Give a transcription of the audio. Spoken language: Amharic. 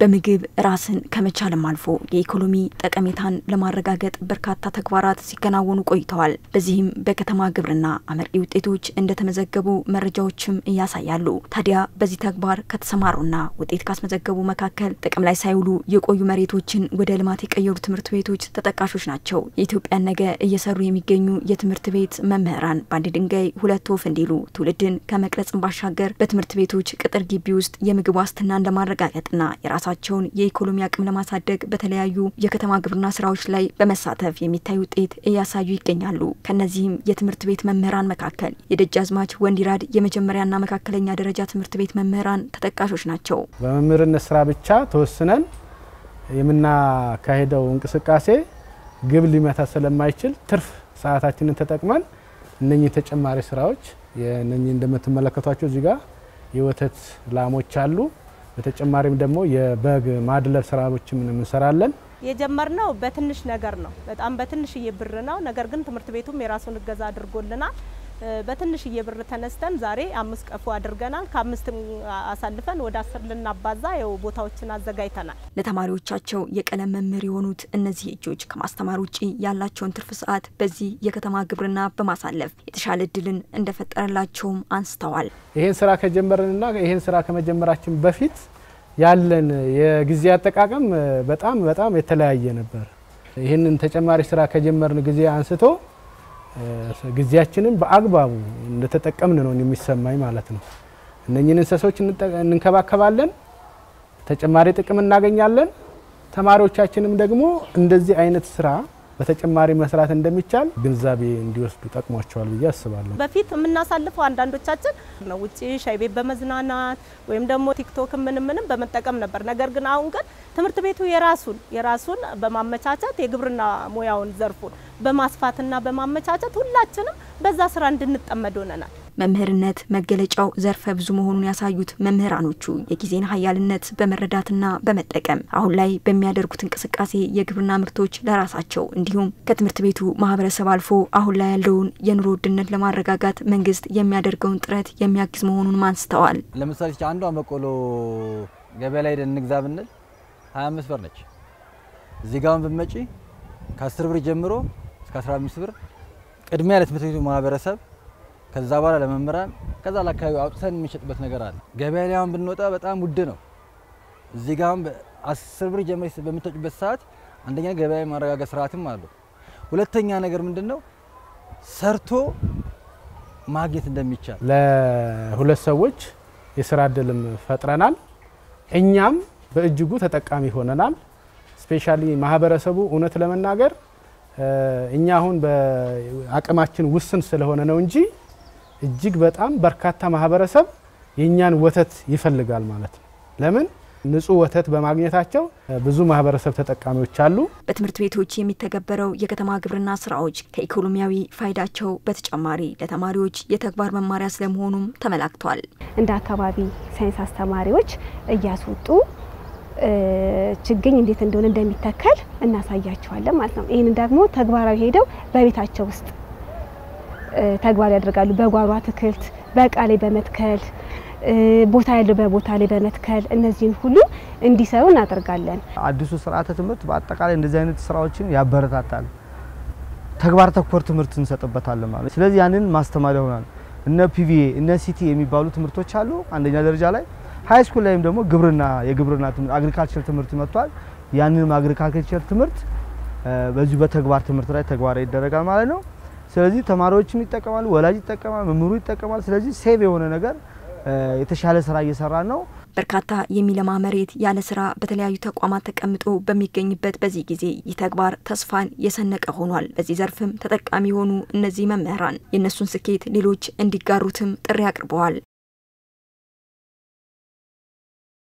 በምግብ ራስን ከመቻልም አልፎ የኢኮኖሚ ጠቀሜታን ለማረጋገጥ በርካታ ተግባራት ሲከናወኑ ቆይተዋል። በዚህም በከተማ ግብርና አመርቂ ውጤቶች እንደተመዘገቡ መረጃዎችም እያሳያሉ። ታዲያ በዚህ ተግባር ከተሰማሩና ውጤት ካስመዘገቡ መካከል ጥቅም ላይ ሳይውሉ የቆዩ መሬቶችን ወደ ልማት የቀየሩ ትምህርት ቤቶች ተጠቃሾች ናቸው። የኢትዮጵያን ነገ እየሰሩ የሚገኙ የትምህርት ቤት መምህራን በአንድ ድንጋይ ሁለት ወፍ እንዲሉ ትውልድን ከመቅረጽን ባሻገር በትምህርት ቤቶች ቅጥር ግቢ ውስጥ የምግብ ዋስትናን ለማረጋገጥና የራሳቸውን የኢኮኖሚ አቅም ለማሳደግ በተለያዩ የከተማ ግብርና ስራዎች ላይ በመሳተፍ የሚታይ ውጤት እያሳዩ ይገኛሉ። ከነዚህም የትምህርት ቤት መምህራን መካከል የደጃዝማች ወንዲራድ የመጀመሪያና መካከለኛ ደረጃ ትምህርት ቤት መምህራን ተጠቃሾች ናቸው። በመምህርነት ስራ ብቻ ተወስነን የምናካሄደው እንቅስቃሴ ግብ ሊመታ ስለማይችል ትርፍ ሰዓታችንን ተጠቅመን እነኚህ ተጨማሪ ስራዎች የእነኚህ እንደምትመለከቷቸው እዚህ ጋር የወተት ላሞች አሉ። በተጨማሪም ደግሞ የበግ ማድለብ ስራዎችም እንሰራለን። የጀመርነው በትንሽ ነገር ነው። በጣም በትንሽዬ ብር ነው። ነገር ግን ትምህርት ቤቱም የራሱን እገዛ አድርጎልናል። በትንሽዬ ብር ተነስተን ዛሬ አምስት ቀፎ አድርገናል። ከአምስት አሳልፈን ወደ አስር ልናባዛ የው ቦታዎችን አዘጋጅተናል። ለተማሪዎቻቸው የቀለም መምህር የሆኑት እነዚህ እጆች ከማስተማር ውጪ ያላቸውን ትርፍ ሰዓት በዚህ የከተማ ግብርና በማሳለፍ የተሻለ እድልን እንደፈጠረላቸውም አንስተዋል። ይህን ስራ ከጀመርንና ይህን ስራ ከመጀመራችን በፊት ያለን የጊዜ አጠቃቀም በጣም በጣም የተለያየ ነበር። ይህንን ተጨማሪ ስራ ከጀመርን ጊዜ አንስቶ ጊዜያችንን በአግባቡ እንደተጠቀምን ነው የሚሰማኝ ማለት ነው። እነኝህን እንስሶች እንንከባከባለን፣ ተጨማሪ ጥቅም እናገኛለን። ተማሪዎቻችንም ደግሞ እንደዚህ አይነት ስራ በተጨማሪ መስራት እንደሚቻል ግንዛቤ እንዲወስዱ ጠቅሟቸዋል ብዬ አስባለሁ። በፊት የምናሳልፈው አንዳንዶቻችን ውጭ ሻይ ቤት በመዝናናት ወይም ደግሞ ቲክቶክ ምንም ምንም በመጠቀም ነበር። ነገር ግን አሁን ግን ትምህርት ቤቱ የራሱን የራሱን በማመቻቸት የግብርና ሙያውን ዘርፉን በማስፋትና በማመቻቸት ሁላችንም በዛ ስራ እንድንጠመድ ሆነናል። መምህርነት መገለጫው ዘርፈ ብዙ መሆኑን ያሳዩት መምህራኖቹ የጊዜን ሀያልነት በመረዳትና በመጠቀም አሁን ላይ በሚያደርጉት እንቅስቃሴ የግብርና ምርቶች ለራሳቸው እንዲሁም ከትምህርት ቤቱ ማህበረሰብ አልፎ አሁን ላይ ያለውን የኑሮ ውድነት ለማረጋጋት መንግስት የሚያደርገውን ጥረት የሚያግዝ መሆኑን አንስተዋል። ለምሳሌ አንዷ በቆሎ ገበያ ላይ ሄደን እንግዛ ብንል 25 ብር ነች። እዚህ ጋር ብትመጪ ከ10 ብር ጀምሮ እስከ 15 ብር ቅድሚያ ለትምህርት ቤቱ ማህበረሰብ ከዛ በኋላ ለመምህራን ከዛ ለአካባቢው አውጥተን የምንሸጥበት ነገር አለ። ገበያ ላይ አሁን ብንወጣ በጣም ውድ ነው። እዚህ ጋር አስር ብር ጀምሮ በምትወጭበት ሰዓት አንደኛ ገበያ የማረጋገጥ ስርዓትም አለው። ሁለተኛ ነገር ምንድን ነው ሰርቶ ማግኘት እንደሚቻል ለሁለት ሰዎች የስራ እድልም ፈጥረናል። እኛም በእጅጉ ተጠቃሚ ሆነናል። ስፔሻሊ ማህበረሰቡ እውነት ለመናገር እኛ አሁን በአቅማችን ውስን ስለሆነ ነው እንጂ እጅግ በጣም በርካታ ማህበረሰብ የእኛን ወተት ይፈልጋል ማለት ነው። ለምን? ንጹህ ወተት በማግኘታቸው ብዙ ማህበረሰብ ተጠቃሚዎች አሉ። በትምህርት ቤቶች የሚተገበረው የከተማ ግብርና ስራዎች ከኢኮኖሚያዊ ፋይዳቸው በተጨማሪ ለተማሪዎች የተግባር መማሪያ ስለመሆኑም ተመላክቷል። እንደ አካባቢ ሳይንስ አስተማሪዎች እያስወጡ ችግኝ እንዴት እንደሆነ እንደሚተከል እናሳያቸዋለን ማለት ነው። ይህንን ደግሞ ተግባራዊ ሄደው በቤታቸው ውስጥ ተግባር ያደርጋሉ። በጓሮ አትክልት በእቃ ላይ በመትከል ቦታ ያለው በቦታ ላይ በመትከል እነዚህን ሁሉ እንዲሰሩ እናደርጋለን። አዲሱ ስርዓተ ትምህርት በአጠቃላይ እንደዚህ አይነት ስራዎችን ያበረታታል። ተግባር ተኮር ትምህርት እንሰጥበታለን ማለት ስለዚህ ያንን ማስተማር ይሆናል። እነ ፒቪኤ እነ ሲቲ የሚባሉ ትምህርቶች አሉ አንደኛ ደረጃ ላይ high school ላይም ደግሞ ግብርና የግብርና ትምህርት agriculture ትምህርት መጥቷል። ያንንም agriculture ትምህርት በዚሁ በተግባር ትምህርት ላይ ተግባራዊ ይደረጋል ማለት ነው። ስለዚህ ተማሪዎችም ይጠቀማሉ፣ ወላጅ ይጠቀማል፣ መምህሩ ይጠቀማል። ስለዚህ safe የሆነ ነገር የተሻለ ስራ እየሰራ ነው። በርካታ የሚለማ መሬት ያለ ስራ በተለያዩ ተቋማት ተቀምጦ በሚገኝበት በዚህ ጊዜ ይህ ተግባር ተስፋን የሰነቀ ሆኗል። በዚህ ዘርፍም ተጠቃሚ የሆኑ እነዚህ መምህራን የእነሱን ስኬት ሌሎች እንዲጋሩትም ጥሪ አቅርበዋል።